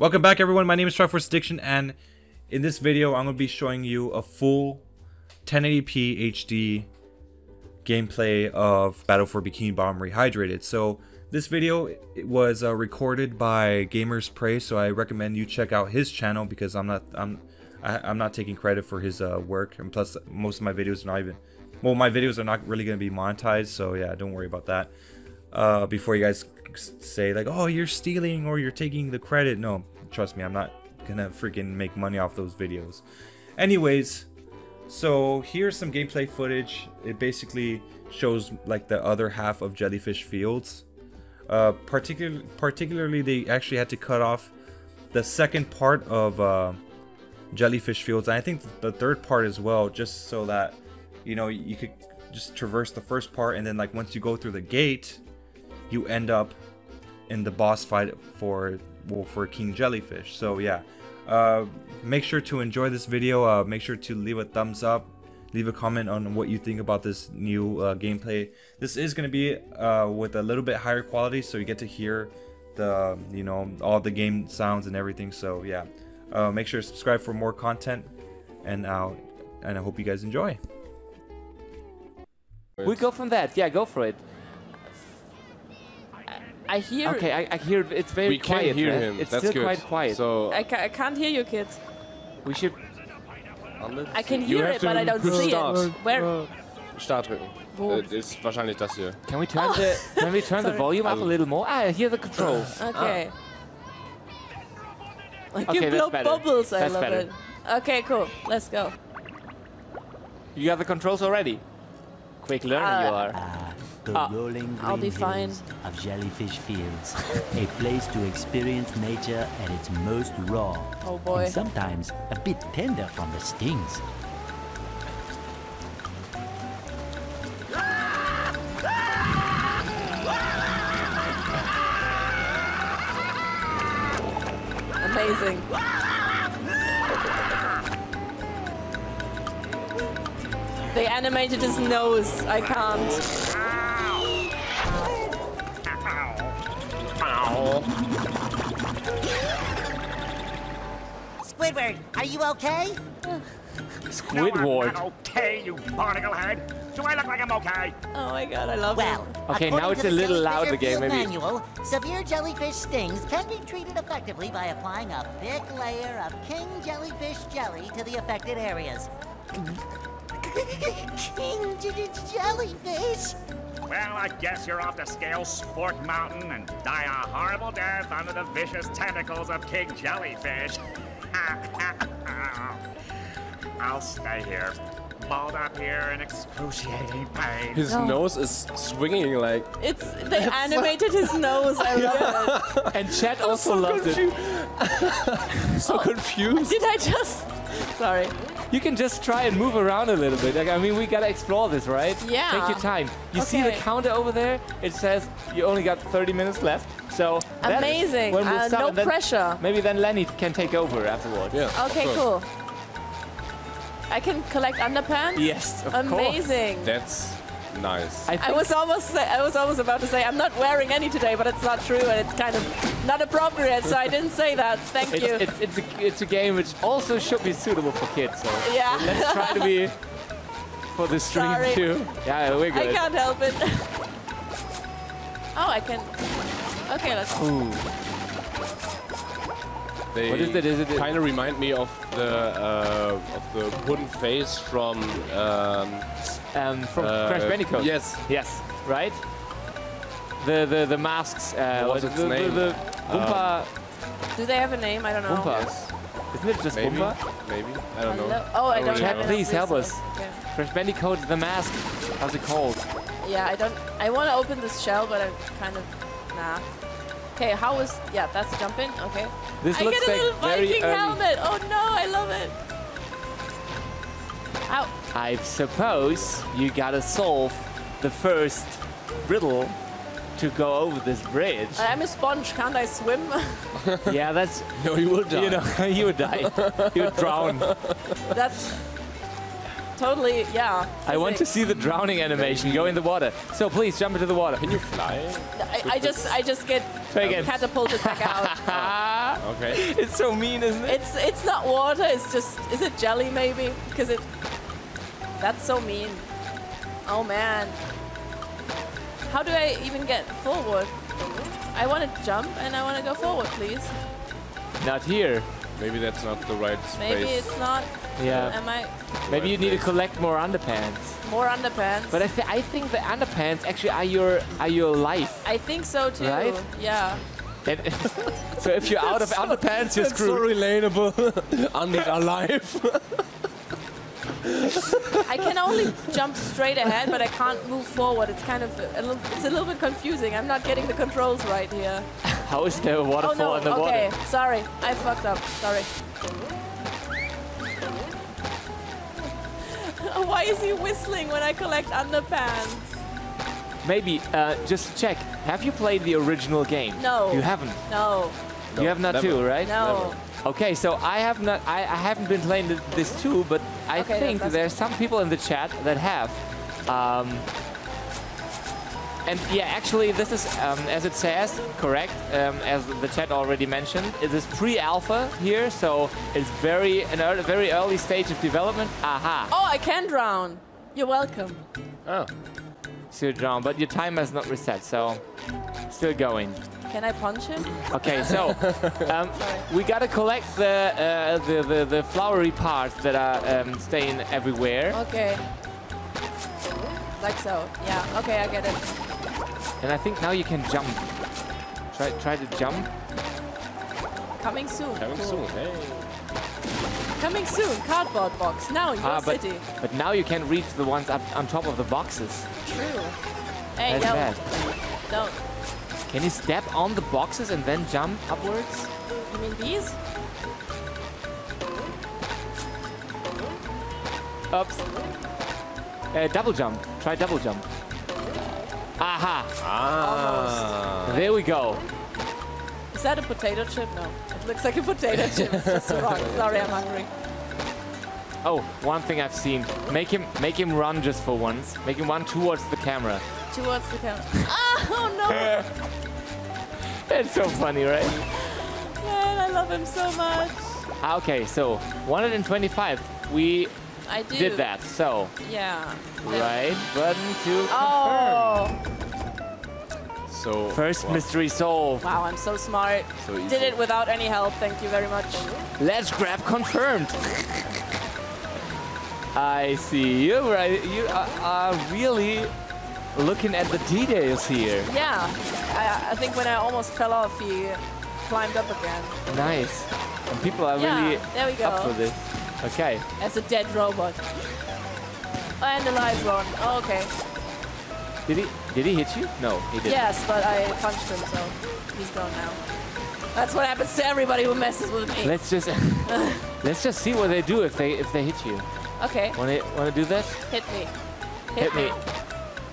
Welcome back everyone, my name is Triforce Addiction and in this video I'm going to be showing you a full 1080p HD gameplay of Battle for Bikini Bottom Rehydrated. So this video was uh, recorded by Gamers Prey, so I recommend you check out his channel because I'm not I'm I, am i am not taking credit for his uh, work. And plus most of my videos are not even well my videos are not really going to be monetized so yeah don't worry about that. Uh, before you guys say like, oh, you're stealing or you're taking the credit. No, trust me, I'm not gonna freaking make money off those videos. Anyways, so here's some gameplay footage. It basically shows like the other half of Jellyfish Fields. Uh, particular, particularly, they actually had to cut off the second part of uh, Jellyfish Fields, and I think the third part as well, just so that you know you could just traverse the first part, and then like once you go through the gate, you end up in the boss fight for well, for King Jellyfish. So yeah, uh, make sure to enjoy this video. Uh, make sure to leave a thumbs up. Leave a comment on what you think about this new uh, gameplay. This is going to be uh, with a little bit higher quality, so you get to hear the you know all the game sounds and everything. So yeah, uh, make sure to subscribe for more content, and uh, and I hope you guys enjoy. We go from that. Yeah, go for it. I hear. Okay, I, I hear it's very we quiet. We can hear right? him. It's That's still good. quite quiet. So I, ca I can't hear you, kids. We should. I can hear it, but I don't see start. it. Where? Start drücken. Wo? Äh, ist wahrscheinlich das hier. Can we turn the Can we turn the volume up a little more? Ah, I hear the controls. Okay. Like Okay, you that's blow better. bubbles. I That's love better. it. Okay, cool. Let's go. You got the controls already. Quick learner Uh, you are. The Ah, rolling I'll green be fine. of Jellyfish Fields. a place to experience nature at its most raw. Oh boy. And sometimes a bit tender from the stings. Amazing. They animated his nose. I can't. Squidward, are you okay? Squidward. No, I'm not okay, you barnacle head. Do I look like I'm okay? Oh my god, I love Well, him. Okay, now it's to a the little Jellyfish loud again, maybe. Manual, severe jellyfish stings can be treated effectively by applying a thick layer of king jellyfish jelly to the affected areas. King jellyfish? Well, I guess you're off to scale Spork Mountain and die a horrible death under the vicious tentacles of King Jellyfish. I'll stay here, balled up here in excruciating pain. His No. nose is swinging like. It's they animated his nose. I love it. And Chad also loves it. So confused. Did I just? Sorry. You can just try and move around a little bit. Like, I mean, we gotta explore this, right? Yeah. Take your time. You see the counter over there? It says you only got 30 minutes left. So Amazing. when we'll Uh, no then pressure. Maybe then Lenny can take over afterwards. Yeah. Okay, cool. I can collect underpants. Yes, of course. Amazing. That's nice. I, I was almost say, I was almost about to say I'm not wearing any today, but it's not true and it's kind of not appropriate, so I didn't say that. Thank it's, you. it's, it's, a, it's a game which also should be suitable for kids. So yeah. let's try to be for the stream Sorry. too. Yeah, we're good. I can't help it. oh, I can. Okay, let's. Ooh. They What is it? Is it- kind of remind me of the uh, of the wooden face from um, Um, from uh, Crash Bandicoot. Yes. Yes. Right. The the the masks. Uh, What was its the, name? The, the Boompa. Do they have a name? I don't know. Boompa. Yes. Isn't it just Maybe. Boompa? Maybe. I don't know. Oh, I don't really know. Please help us. resources. Okay. Crash Bandicoot, the mask. How's it called? Yeah, I don't. I want to open this shell, but I'm kind of. Nah. Okay, how was... Yeah, that's jumping. Okay. This I looks get a little very Viking helmet. Oh no, I love it. Ow. I suppose you gotta solve the first riddle to go over this bridge. I'm a sponge. Can't I swim? yeah, that's No, you would die. you know you would die. you would drown. that's totally. Yeah. I want to see the drowning animation. Go in the water. So please jump into the water. Can you fly? I, I just. I just get Try again. catapulted back out. Okay. It's so mean, isn't it? It's it's not water. It's just is it jelly maybe? Because it that's so mean. Oh man. How do I even get forward? I want to jump and I want to go forward, please. Not here. Maybe that's not the right space. Maybe space. it's not. Yeah. Am I Maybe you need to collect more underpants. more underpants? But I, th- I think the underpants actually are your are your life. I think so too. Right? Yeah. So if you're out of underpants, you're It's so screwed. relatable. Undies are alive. I can only jump straight ahead, but I can't move forward. It's kind of a little, it's a little bit confusing. I'm not getting the controls right here. How is there a Oh waterfall no, in the water? okay, sorry, I fucked up. Sorry. Why is he whistling when I collect underpants? Maybe uh, just check. Have you played the original game? No. You haven't. No, you have not never. too, right? no. Okay, so I have not. I, I haven't been playing th- this too, but I Okay, think that's- there's some people in the chat that have. Um, and yeah, actually, this is um, as it says, correct. Um, as the chat already mentioned, it is pre-alpha here, so it's very an early, very early stage of development. Aha, Oh, I can drown. You're welcome. oh. still drown, but your time has not reset, so still going. Can I punch him? Okay, so um, we gotta collect the, uh, the, the the flowery parts that are um, staying everywhere, Okay. Like so. Yeah. Okay, I get it. and I think now you can jump. Try try to jump. Coming soon. Coming Cool. soon. Hey. Coming soon. Cardboard box. Now in your Ah, but city. but now you can reach the ones up on top of the boxes. True. Hey, That's yo. bad. Don't. Can you step on the boxes and then jump upwards? You mean these? Oops. Uh, double jump. Try double jump. Aha! Ah. There we go. Is that a potato chip? No. It looks like a potato chip. It's just a rock. Sorry, I'm hungry. Oh, one thing I've seen. Make him make him run just for once. Make him run towards the camera. Towards the camera. Oh no! That's so funny, right? Man, I love him so much. Ah, Okay, so 125. We I do. did that. So Yeah. right button to confirm. Oh! So First wow. mystery solved. Wow, I'm so smart. So easy. Did it without any help. Thank you very much. Let's grab confirmed. I see you right. You are, are really looking at the details here. Yeah. I, I think when I almost fell off, he climbed up again. Nice. And people are Yeah, really there we up for go. this. Okay. As a dead robot. And a live one. Oh, okay. Did he did he hit you? No, he didn't. Yes, but I punched him, so he's gone now. That's what happens to everybody who messes with me. Let's just let's just see what they do if they if they hit you. Okay, Wanna wanna do this? hit me. Hit me.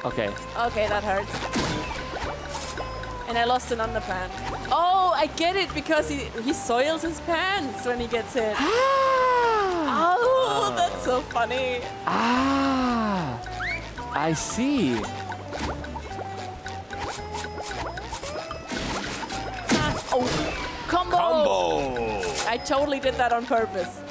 Okay. Okay, that hurts. And I lost an underpant. Oh, I get it because he he soils his pants when he gets hit. Ah! Oh, ah. that's so funny. Ah, I see. Ah, oh, combo! Combo. I totally did that on purpose.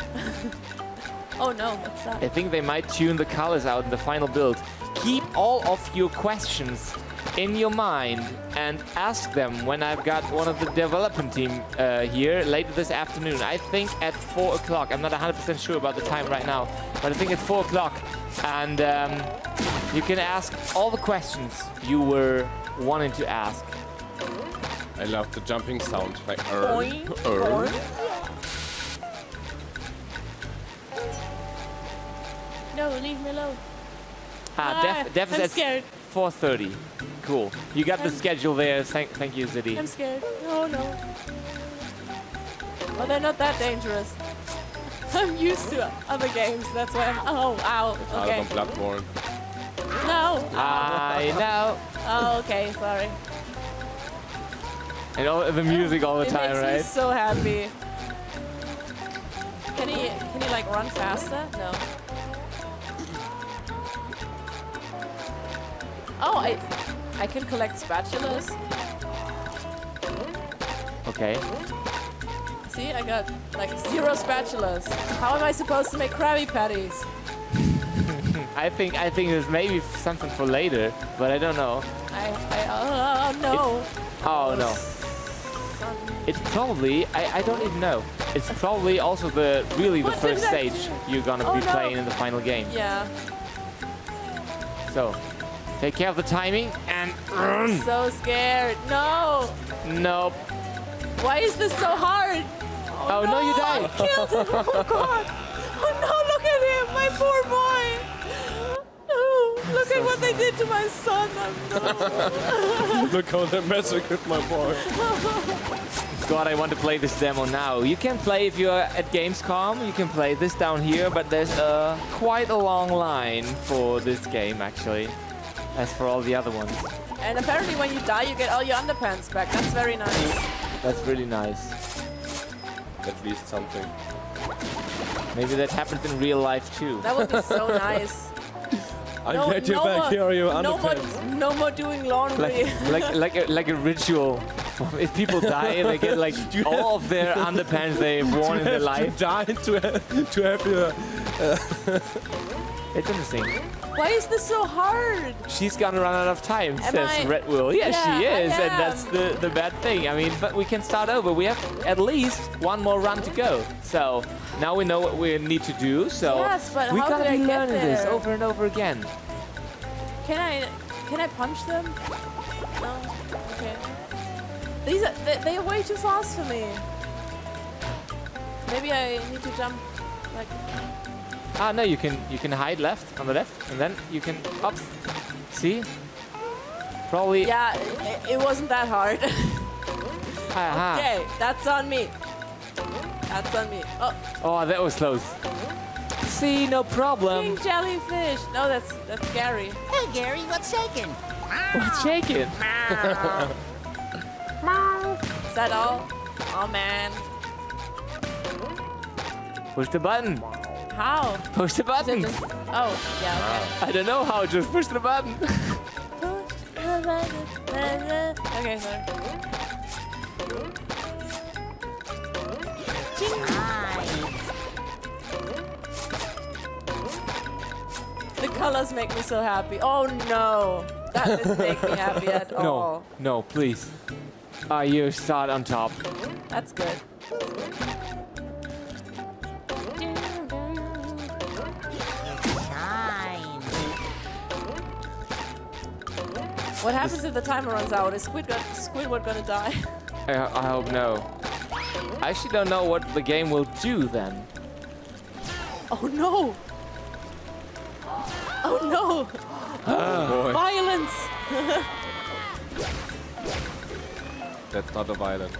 Oh no, what's that? I think they might tune the colors out in the final build. Keep all of your questions in your mind and ask them when I've got one of the development team uh, here later this afternoon. I think at 4 o'clock. I'm not 100% sure about the time right now, but I think it's 4 o'clock. And um, you can ask all the questions you were wanting to ask. I love the jumping sound. Like earn, Boing, No, leave me alone. Ah, Ah, Def, Def I'm at scared. 4.30. Cool. You got the I'm- schedule there. Thank, thank you, Ziddy. I'm scared. Oh no. Well, they're not that dangerous. I'm used to other games. That's why I'm. Oh, ow. Okay. Out on Bloodborne. No. I know. Oh, okay. Sorry. And all the music all the it time, makes me right? so happy. Can he? Can he like run faster? No. Oh, I. I can collect spatulas. Okay. See, I got like zero spatulas. How am I supposed to make Krabby Patties? I think I think there's maybe something for later, but I don't know. I, I, oh no. Oh no. It's probably I, I don't even know. It's probably also the really the What first stage you're gonna Oh, be no. playing in the final game. Yeah, So take care of the timing and I'm so scared. No. nope. Why is this so hard? Oh, no, you died. I killed him. Oh god. Oh no, look at him, my poor boy. Oh, look at what they did to my son. Oh, Look how they massacred my boy. God, I want to play this demo now. You can play if you're at Gamescom. You can play this down here, but there's uh, quite a long line for this game actually, as for all the other ones. And apparently when you die, you get all your underpants back. That's very nice. That's really nice. At least something. Maybe that happens in real life too. That would be so nice. I'm No, glad you're no back. more- Here are your No more, underpants. no more doing laundry. like like like a, like a ritual. If people die, they get like all of their underpants they've worn in their life. Die to have, to have your uh, It's interesting. Why is this so hard? She's gonna run out of time, Am says I- Red Will. Yeah, she Yeah, I is, and that's the, the bad thing. I mean, but we can start over. We have at least one more run to go. So now we know what we need to do. So Yes, but we how gotta I be get learning this over and over again. Can I can I punch them? No. Okay. These are they, they are way too fast for me. Maybe I need to jump like Ah, no, you can you can hide left on the left, and then you can up. See? Probably. yeah. It, it wasn't that hard. Aha. okay, that's on me. That's on me. Oh, Oh, that was close. See, no problem. king jellyfish. No, that's that's Gary. Hey, Gary, what's shaking? What's shaking? Is that all? Oh man. Push the button. How? Push the button. just? Oh, yeah. okay. I don't know how. Just push the button. Okay. okay, sorry. Nice. The colors make me so happy. Oh no, that didn't make me happy at No, all. no, please. Ah, you start on top. That's good. What happens if the timer runs out? Is Squid got, Squidward gonna die? I, I hope no. I actually don't know what the game will do then. Oh no! Oh no! Oh, boy. Violence! That's not a violent.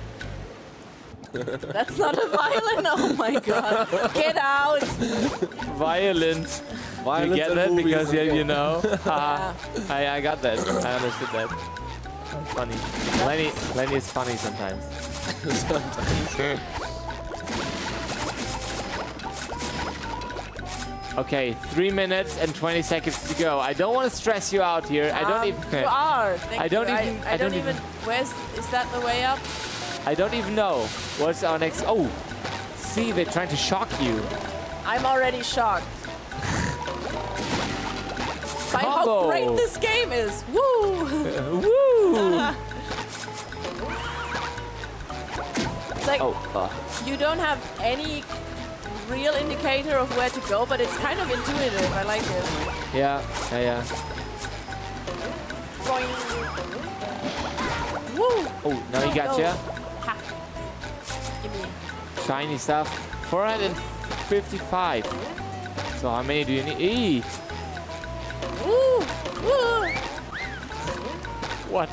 That's not a violin. Oh my god! Get out! Violent. Violence you get that because yeah, you know. Haha. I, I got that. I understood that. Funny. Lenny, Lenny is funny sometimes. okay, three minutes and 20 seconds to go. I don't want to stress you out here. I don't Um, even. You are. Thank I don't you. even- I, I don't, don't even. even- Where's? Is that the way up? I don't even know what's our next. Oh, see, they're trying to shock you. I'm already shocked. By how great this game is! Woo! Woo! It's like oh, uh, you don't have any real indicator of where to go, but it's kind of intuitive. I like it. yeah, yeah, yeah. Boing. Woo! Oh, now you Go, got go. ya. Ha. Give me. Shiny stuff. 455. So how many do you need? Eee! What?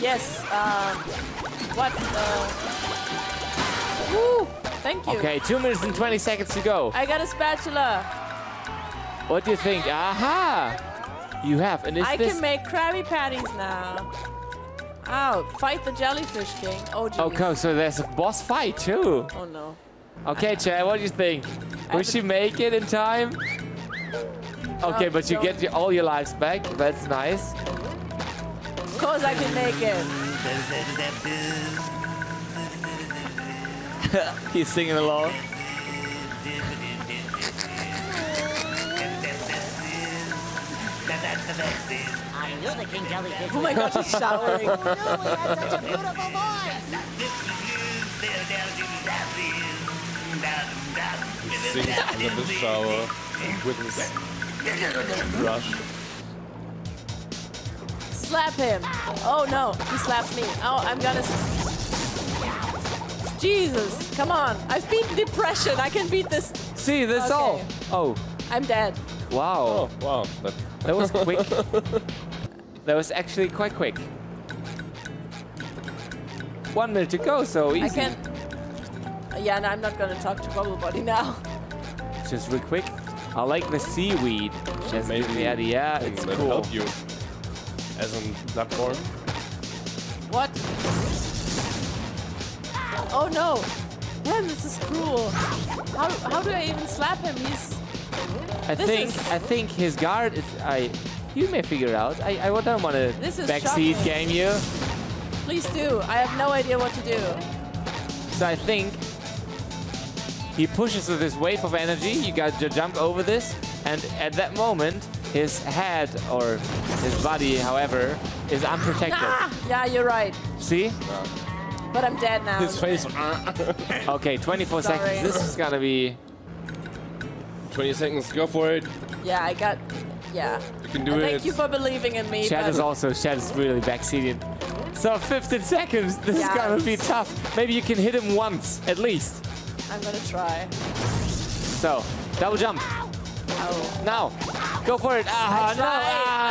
Yes. Um. What? Uh. Woo! Thank you. Okay, 2 minutes and 20 seconds to go. I got a spatula. What do you think? Aha! You have, and is I this... can make Krabby Patties now. Ow! Fight the jellyfish king. Oh, geez. Okay, so there's a boss fight too. Oh no. Okay, Chad, what do you think? Will have she make it in time? Okay, but you get all your lives back. That's nice. Of course I can make it. He's singing along. I knew the King Jellyfish Oh my god, she's showering. knew he had such a beautiful voice. He sings under the shower with his brush. Slap him. Oh no, he slaps me. Oh, I'm gonna. Jesus, come on. I've beaten depression. I can beat this. See, that's all. Oh, I'm dead. wow. Oh, wow. That, That was quick. that was actually quite quick. One minute to go, so easy. I can. Yeah, no, I'm not gonna talk to Bubble Buddy now. Just real quick. I like the seaweed. Just Maybe the idea. Yeah, it's that cool. help you as a platform. What? Oh no! Man, this is cruel. How, how do I even slap him? He's. I This think is- I think his guard is I you may figure out. I, I don't want to This backseat shocking. game you. Please do. I have no idea what to do. So I think he pushes with this wave of energy. You got to jump over this, and at that moment, his head or his body, however, is unprotected. Ah! Yeah, you're right. See? But I'm dead now. His face. Okay, 24 Sorry. seconds. This is gonna be. 20 seconds. Go for it. Yeah, I got. Yeah. You can do And it. Thank you for believing in me. Chad but is also Chad is really backseated. So 15 seconds. This Yeah. is gonna be tough. Maybe you can hit him once at least. I'm gonna try. So double jump. Oh. Now, go for it. Ah, no. Ah.